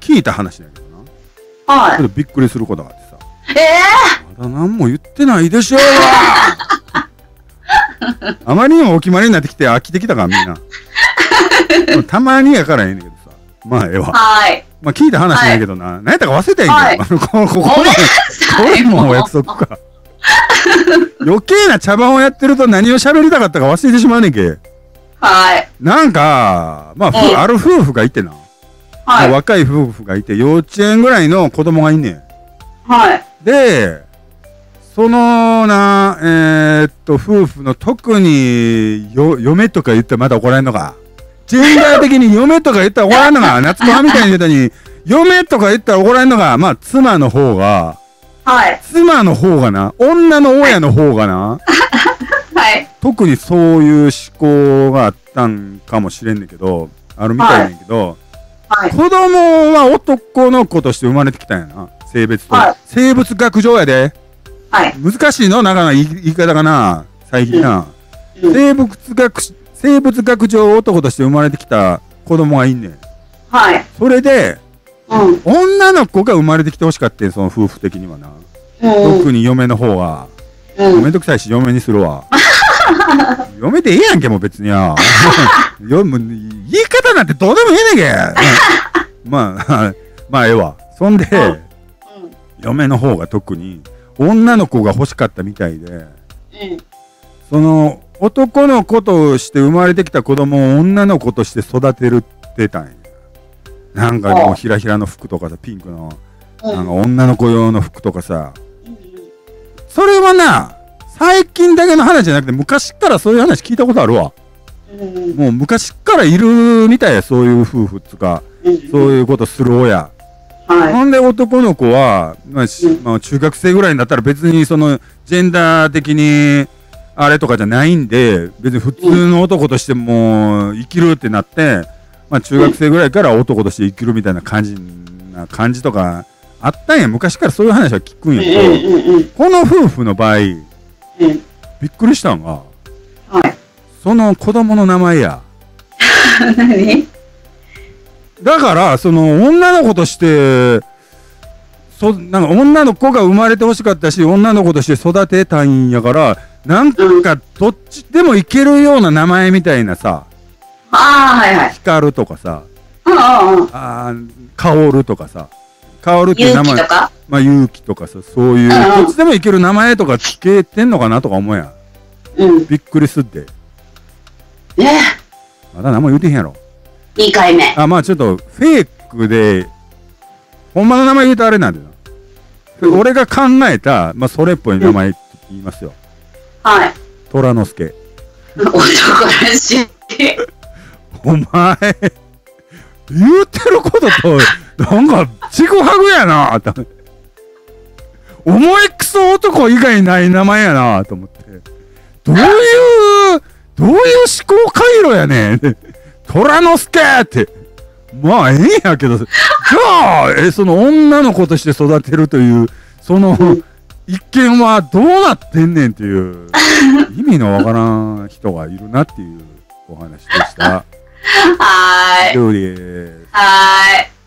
聞いた話だけどな。はいちょっとびっくりすることがあってさ。ええまだ何も言ってないでしょうが あまりにもお決まりになってきて飽きてきたからみんな。たまにやからええねんけどさ。まあええわ。はい。まあ聞いた話なんやけどな。何やったか忘れたんけど。あのこここごめんなここさい。れもお約束か。余計な茶番をやってると何を喋りたかったか忘れてしまうねんけ。はい。なんか、まあ、ある夫婦がいてな。はい。若い夫婦がいて、幼稚園ぐらいの子供がいんねん。はい。で、そのな、えーっと、夫婦の特によ嫁とか言ったらまだ怒られんのか。ジェンダー的に嫁とか言ったら怒られんのか。夏子はみたいに言ったに、嫁とか言ったら怒られんのか。まあ、妻の方が、はい。妻の方がな、女の親の方がな、はい。特にそういう思考があったんかもしれんねんけど、あるみたいねんけど、はい。子供は男の子として生まれてきたんやな。性別と。はい生物学上やで。はい。難しいの？なんか言い言い方かな？最近な。うん生物学、生物学上男として生まれてきた子供がいんねん。はい。それで、うん。女の子が生まれてきてほしかったんその夫婦的にはな。うん。特に嫁の方は。うん。めんどくさいし嫁にするわ。嫁でええやんけ、もう別によ。よ言い方なんてどうでもええねんけ。うんまあ、まあええわ。そんで、うん嫁の方が特に女の子が欲しかったみたいで、うん。その男の子として生まれてきた子供を女の子として育てるってたんや。なんかもうひらひらの服とかさ、ピンクの、うん。なんか女の子用の服とかさ、それはな、最近だけの話じゃなくて昔からそういう話聞いたことあるわ。うん。もう昔からいるみたいや、そういう夫婦っつうか、そういうことする親。はほんで男の子は、まあまあ、中学生ぐらいになったら別にそのジェンダー的にあれとかじゃないんで別に普通の男としても生きるってなって、まあ、中学生ぐらいから男として生きるみたいな感じな感じとかあったんや昔からそういう話は聞くんい。やけど、この夫婦の場合びうん。っくりしたんがはい。その子供の名前や 何？だからその女の子としてそなんか女の子が生まれてほしかったし女の子として育てたいんやからなんかどっちでもいけるような名前みたいなさああ、はいはい。光とかさうんうんうん。あー薫とかさ薫っていう名前勇気とか？まあ勇気とかさそういううんうんどっちでもいける名前とかつけてんのかなとか思うやんうん。びっくりすってねまだ何も言うてへんやろ2回目。あまあちょっとフェイクでほんまの名前言うとあれなんだよなうん俺が考えた、まあ、それっぽい名前言いますよ。はい。虎之助。男らしい。お前、言うてることと、なんか、ちぐはぐやなと。重いクソ男以外ない名前やなと思って。どういう、どういう思考回路やねん。虎之助って。まあ、ええんやけど、じゃあ、え、その女の子として育てるという、その、うん一見はどうなってんねんっていう、意味のわからん人がいるなっていうお話でした。はーい。料理です。はーい。